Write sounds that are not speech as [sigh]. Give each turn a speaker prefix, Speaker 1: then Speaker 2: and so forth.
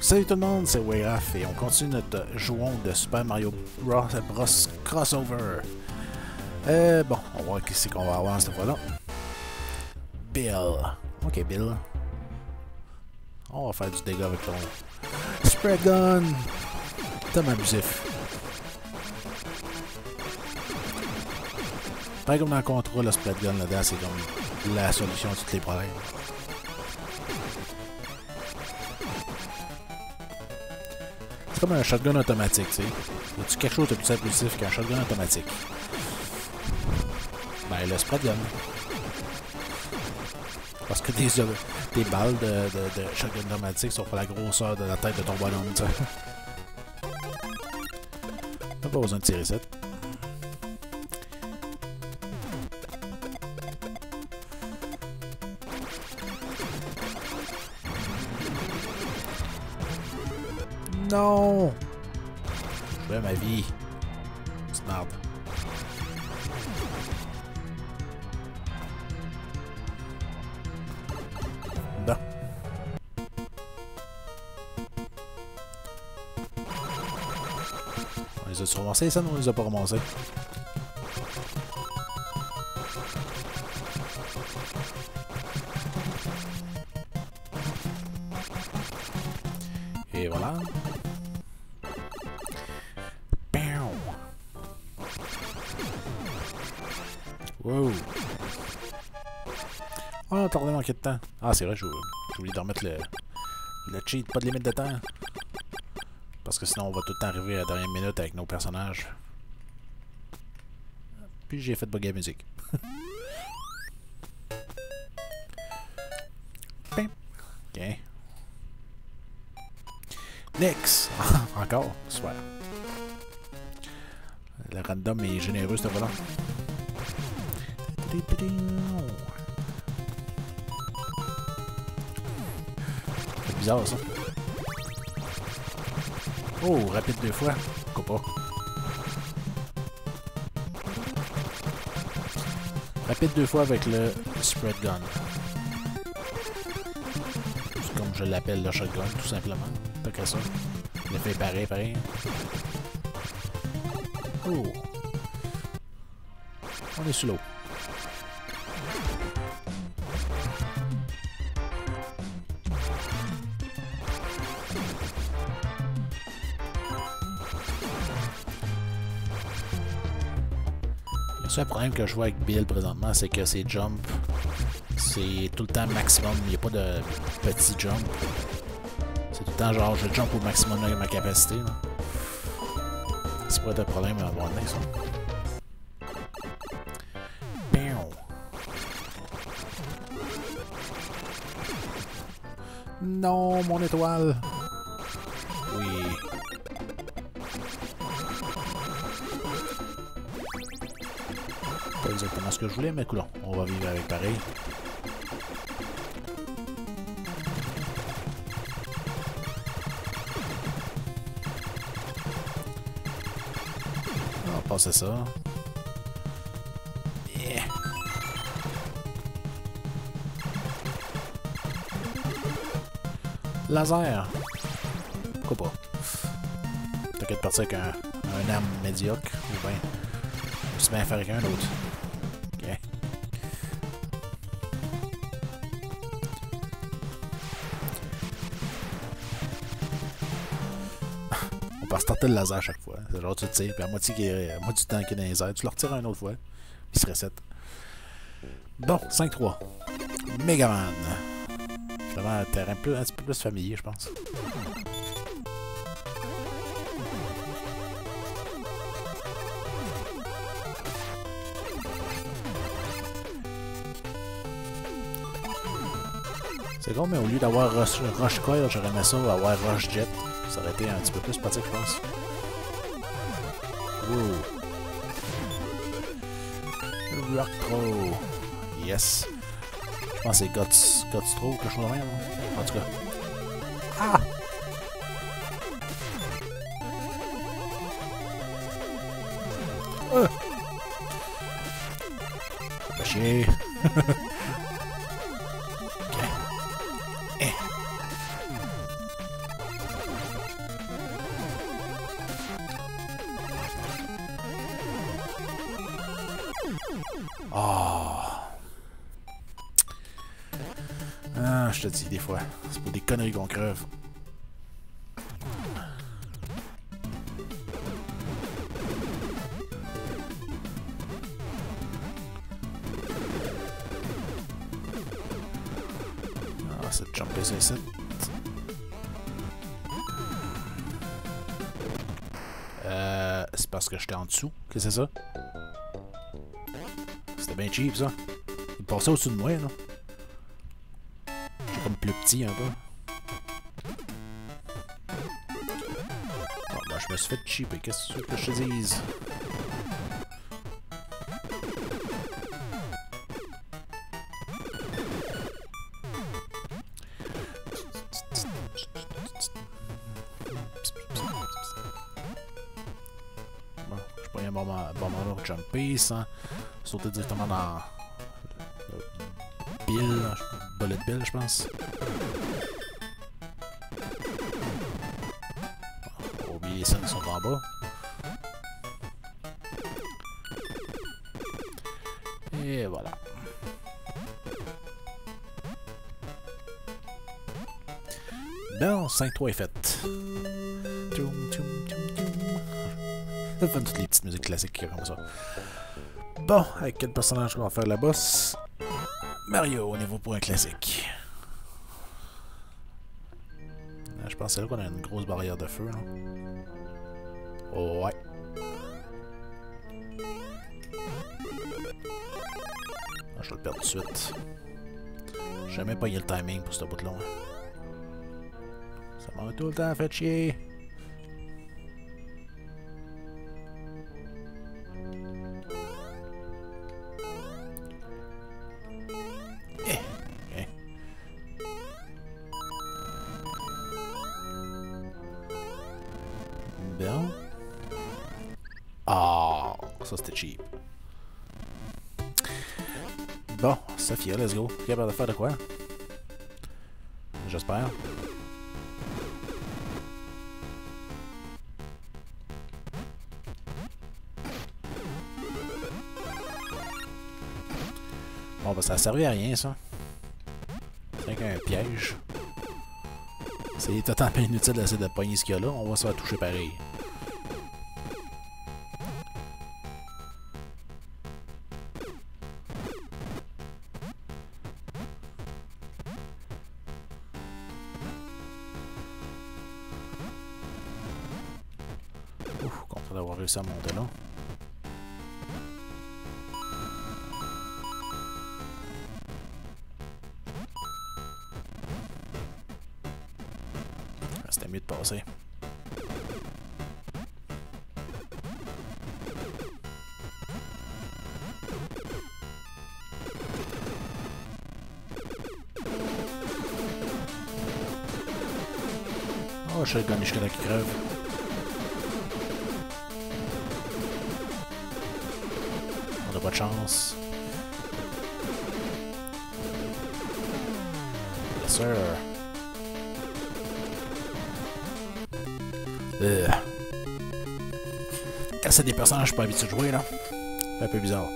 Speaker 1: Salut tout le monde, c'est Wayraf et on continue notre jouon de Super Mario Bros. Bros. Crossover. Euh, bon, on va voir qui c'est qu'on va avoir cette fois-là. Bill. Ok, Bill. On va faire du dégât avec ton Spread Gun. Tellement abusif. Pareil comme dans le contrôle, le Spread Gun là-dedans, c'est comme la solution à tous les problèmes. Comme un shotgun automatique, tu sais. Y a-tu quelque chose de plus impulsif qu'un shotgun automatique? Ben, le spread gun. Parce que des, balles de, shotgun automatique sont pas la grosseur de la tête de ton bonhomme, tu sais. [laughs] Pas besoin de tirer ça. Non! Je veux ma vie. C'est merde. Non. On les a-tu ça? Non, on les a pas ramassés. Et voilà. Wow. Oh, on t'a manqué de temps. Ah, c'est vrai, j'ai oublié de remettre le, le cheat, pas de limite de temps. Parce que sinon, on va tout le temps arriver à la dernière minute avec nos personnages. Puis j'ai fait bugger la musique. [laughs] Ok. Next! [laughs] Encore? Super. Le random est généreux, ce volant. C'est bizarre, ça. Oh, rapide deux fois. Pourquoi pas? Rapide deux fois avec le spread gun. Comme je l'appelle le shotgun, tout simplement. Pas que ça. Est pareil, pareil. Oh! On est sous l'eau. Seul problème que je vois avec Bill présentement, c'est que ses jumps, c'est tout le temps maximum. Il n'y a pas de petit jump. C'est tout le temps genre je jump au maximum de ma capacité. C'est pas de problème à avoir ça. Piou. Non, mon étoile. Pas exactement ce que je voulais, mais coulons. On va vivre avec pareil. On va passer ça. Yeah. Laser. Pourquoi pas? T'inquiète partir avec un, arme médiocre, ou bien aussi bien faire avec un autre. Peut starter le laser à chaque fois. C'est genre tu tires, puis à moitié, qui est, à moitié du temps qui est dans les airs, tu le retires une autre fois, il se reset. Bon, 5-3. Megaman. Vraiment un terrain plus, un petit peu plus familier, je pense. C'est con, mais au lieu d'avoir Rush, Coil, j'aurais aimé ça avoir Rush Jet. Ça aurait été un petit peu plus pratique, je pense. Wow. Rock Throw. Yes. Je pense que c'est Guts, Guts Throw, quelque chose de même. hein. En tout cas. Ah! Euh! Chier. [laughs] Oh. Ah, je te dis, des fois, c'est pour des conneries qu'on crève. Ah, c'est ça. Euh, c'est parce que j'étais en dessous que c'est ça? C'était bien cheap, ça. Il passait au-dessus de moi, là. J'ai comme plus petit, un peu. Bon, ben, je me suis fait cheaper. Qu'est-ce que que je te dise? Bon, je prends un bon, moment- bon moment sauter directement dans bill, bullet bill, je pense. Oublier ça, ils sont en bas. Et voilà. Bon, 5-3 est faite. Ça fait toutes les petites musiques classiques comme ça. Bon, avec quel personnage qu'on va faire la boss Mario, au niveau un classique. Ah, Je pensais là qu'on a une grosse barrière de feu. Oh, ouais. Ah, je vais le perdre tout de suite. J'ai jamais pas eu le timing pour ce bout-là. hein. Ça m'a tout le temps fait chier. Ah, ça c'était cheap. Bon, Sophia, let's go. Capable de faire de quoi? J'espère. Bon, ben ça a servi à rien, ça. C'est qu'un piège. C'est totalement inutile d'essayer de pogner ce qu'il y a là. On va se faire toucher pareil. Ouf, content d'avoir réussi à monter là. Mieux de passer. Oh, je le jusqu'à là qui crève. On a pas de chance. Euh. Quand c'est des personnages pas habitué de jouer, là, c'est un peu bizarre.